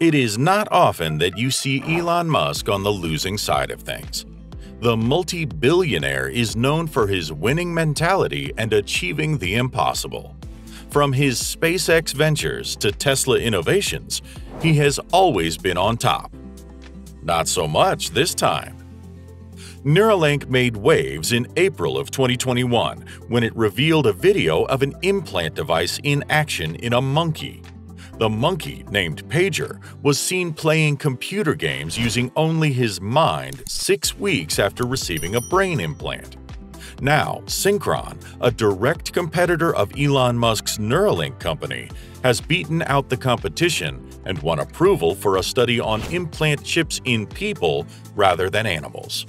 It is not often that you see Elon Musk on the losing side of things. The multi-billionaire is known for his winning mentality and achieving the impossible. From his SpaceX ventures to Tesla innovations, he has always been on top. Not so much this time. Neuralink made waves in April of 2021 when it revealed a video of an implant device in action in a monkey. The monkey, named Pager, was seen playing computer games using only his mind six weeks after receiving a brain implant. Now, Synchron, a direct competitor of Elon Musk's Neuralink company, has beaten out the competition and won approval for a study on implant chips in people rather than animals.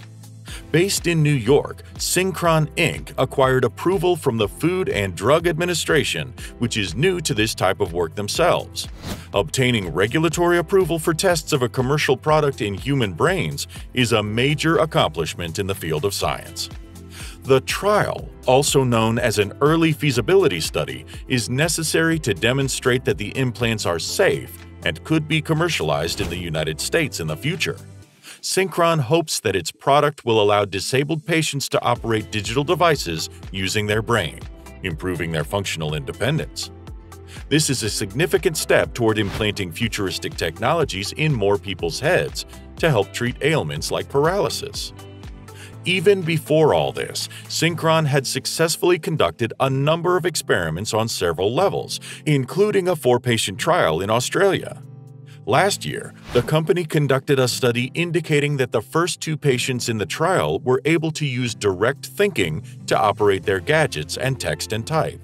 Based in New York, Synchron Inc. acquired approval from the Food and Drug Administration, which is new to this type of work themselves. Obtaining regulatory approval for tests of a commercial product in human brains is a major accomplishment in the field of science. The trial, also known as an early feasibility study, is necessary to demonstrate that the implants are safe and could be commercialized in the United States in the future. Synchron hopes that its product will allow disabled patients to operate digital devices using their brain, improving their functional independence. This is a significant step toward implanting futuristic technologies in more people's heads to help treat ailments like paralysis. Even before all this, Synchron had successfully conducted a number of experiments on several levels, including a four-patient trial in Australia. Last year, the company conducted a study indicating that the first two patients in the trial were able to use direct thinking to operate their gadgets and text and type.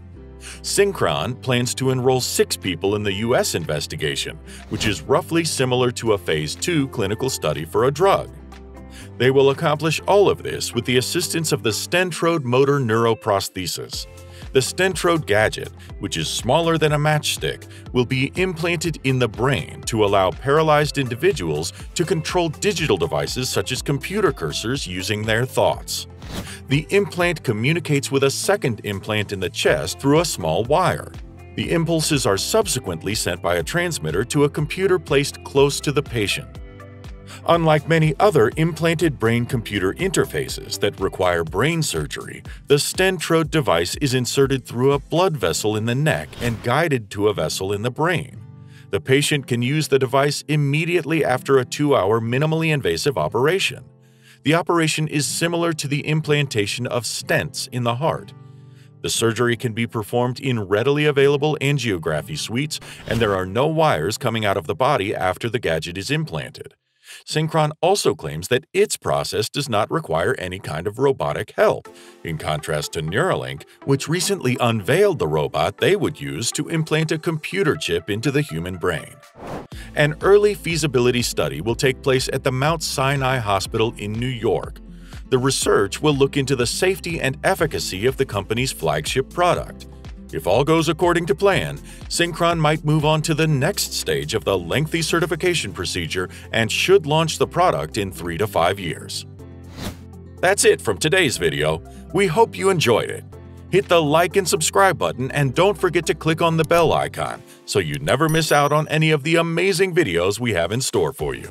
Synchron plans to enroll six people in the U.S. investigation, which is roughly similar to a Phase 2 clinical study for a drug. They will accomplish all of this with the assistance of the Stentrode motor neuroprosthesis, the Stentrode gadget, which is smaller than a matchstick, will be implanted in the brain to allow paralyzed individuals to control digital devices such as computer cursors using their thoughts. The implant communicates with a second implant in the chest through a small wire. The impulses are subsequently sent by a transmitter to a computer placed close to the patient. Unlike many other implanted brain-computer interfaces that require brain surgery, the Stentrode device is inserted through a blood vessel in the neck and guided to a vessel in the brain. The patient can use the device immediately after a two-hour minimally invasive operation. The operation is similar to the implantation of stents in the heart. The surgery can be performed in readily available angiography suites, and there are no wires coming out of the body after the gadget is implanted. Synchron also claims that its process does not require any kind of robotic help, in contrast to Neuralink, which recently unveiled the robot they would use to implant a computer chip into the human brain. An early feasibility study will take place at the Mount Sinai Hospital in New York. The research will look into the safety and efficacy of the company's flagship product, if all goes according to plan, Synchron might move on to the next stage of the lengthy certification procedure and should launch the product in 3 to 5 years. That's it from today's video. We hope you enjoyed it. Hit the like and subscribe button and don't forget to click on the bell icon so you never miss out on any of the amazing videos we have in store for you.